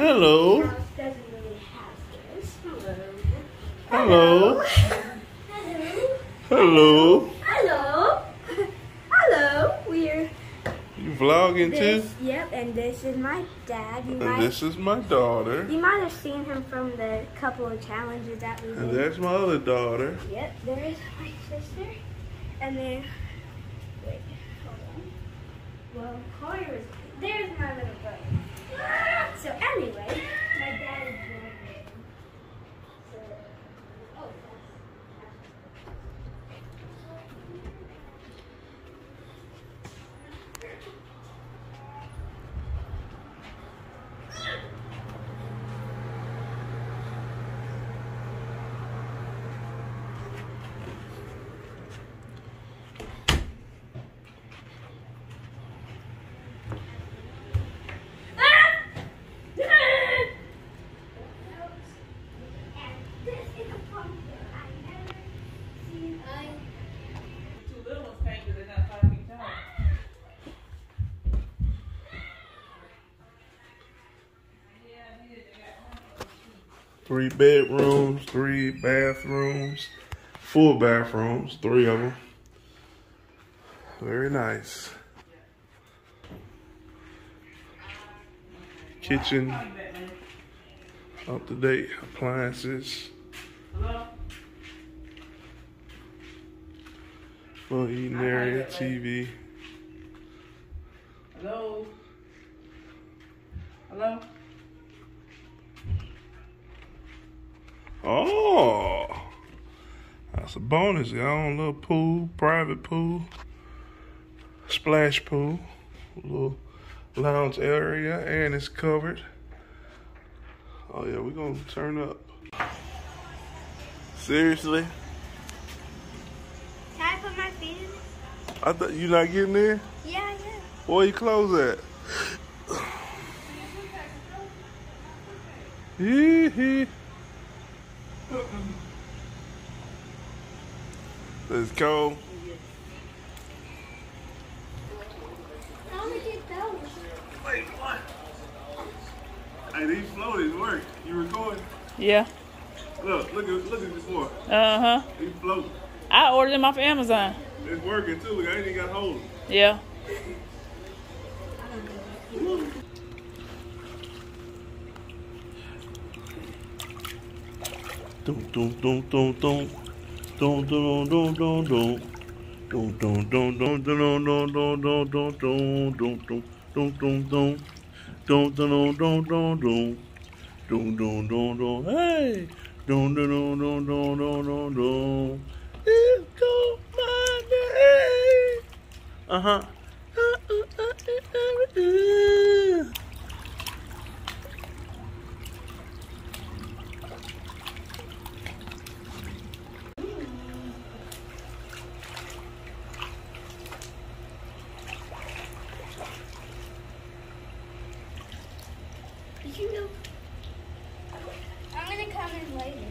Hello. Doesn't really have stairs. Hello. Hello. Hello. Hello. Hello. We're You vlogging too? Yep, and this is my dad. You And might this is my daughter. you might have seen him from the couple of challenges that we And did. that's my other daughter. Yep, there's my sister. And then wait, hold on. Well, Collier is there's my little brother. So anyway, my dad is vlogging. So oh Two little ones can't do it, they're not five feet tall. Three bedrooms, three bathrooms, full bathrooms, three of them. Very nice. Kitchen, up to date appliances, Hello? little eating area, TV. Hello? Hello? Oh, that's a bonus. Got on a little pool, private pool, splash pool, little lounge area, and it's covered. Oh yeah, we're gonna turn up. Seriously? Can I put my feet in? I thought you not getting there. Yeah, yeah. Where you close at? Hee hee. It's cold. How do we get those? Wait, what? Hey, these floaties work. You recording? Yeah. Look, look at look at this one. Uh huh. These float. I ordered them off Amazon. It's working too. Look, I ain't even got hold. Yeah. Dum dum dum dum dum. Dum dum dum dum dum. Dum dum dum dum dum dum dum dum dum dum dum dum dum dum dum. Dum dum dum dum dum. Dum dum dum dum. Hey. Dum dum dum dum dum dum dum dum. It's called my day. Uh huh. Did you know? I'm gonna come in later.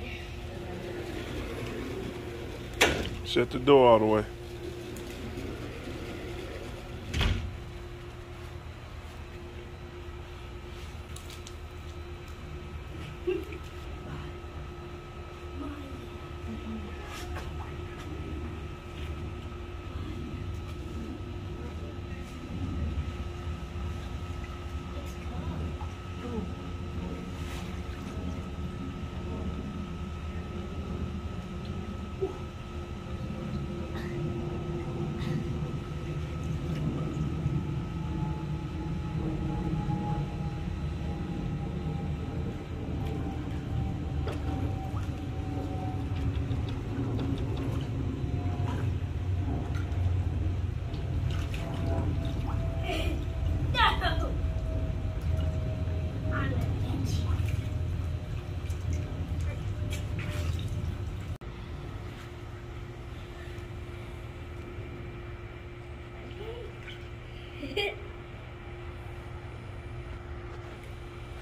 Shut the door all the way.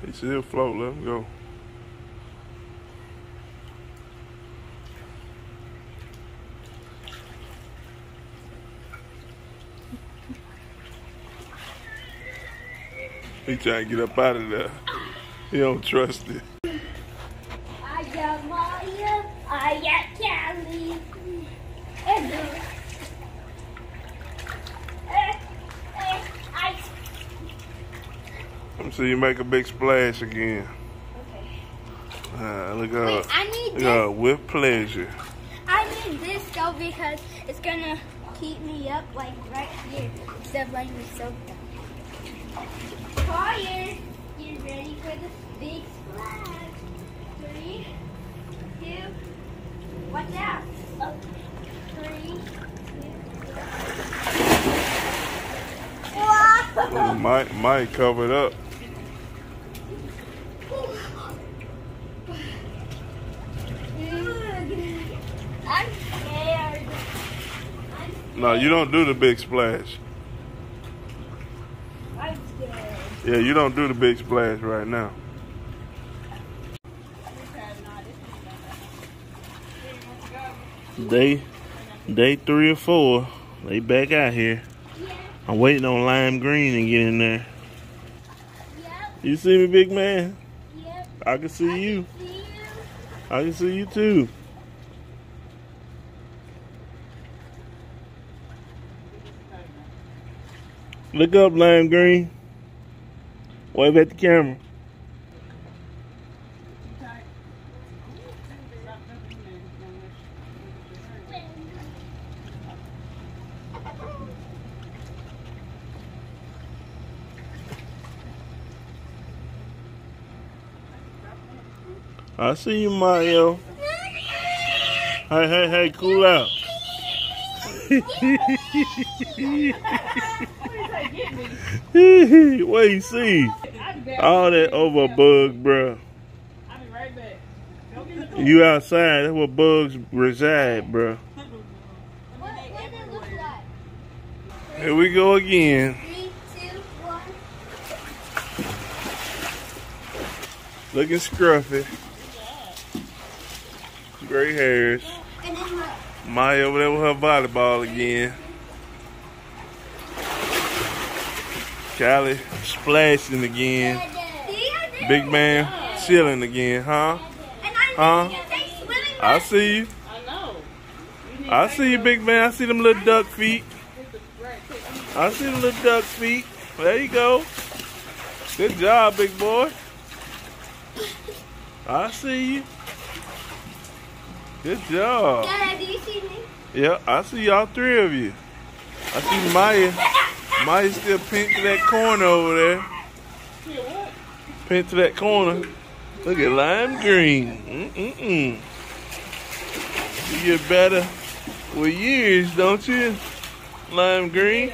He still float. Let him go. He trying to get up out of there. He don't trust it. I got Mario, I got Candy. And uh, eh, eh, I See you make a big splash again. Okay. Ah, look Wait, up. I need Look this. up with pleasure. I need this though because it's gonna keep me up like right here instead of letting me soak down. Fire! You ready for the big splash? Three, two, watch out! Oh, three, two, Wow! Mike, Mike covered up. I'm scared. I'm No, you don't do the big splash. Yeah, you don't do the big splash right now. Day, day three or four, they back out here. Yeah. I'm waiting on Lime Green to get in there. Yep. You see me, big man? Yep. I can see you. See you. I can see you too. Look up, Lime Green. Wave at the camera. I see you, Mario. Hey, hey, hey, cool out. what you see? All that over bug, bruh. Right back. Don't get the You outside, that's where bugs reside, bruh. What, what does it look like? Here we go again. Three, two, one. Looking scruffy. Gray hairs. And then my Maya over there with her volleyball again. Callie splashing again. See, I did Big man chilling again, huh? Huh? I see you. I know. I see you, big man. I see them little duck feet. put the right quick. I see them little duck feet. There you go. Good job, big boy. I see you. Good job. Dad, do you see me? Yeah, I see all three of you. I see Maya. Maya's still pinned to that corner over there. Pinned to that corner. Look at lime green. Mm-mm-mm. You get better with years, don't you? Lime green.